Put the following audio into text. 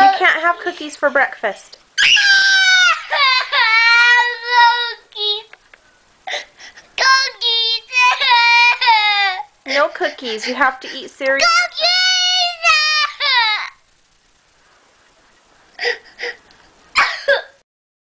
You can't have cookies for breakfast. Cookies. Cookies. No cookies. You have to eat cereal. Cookies.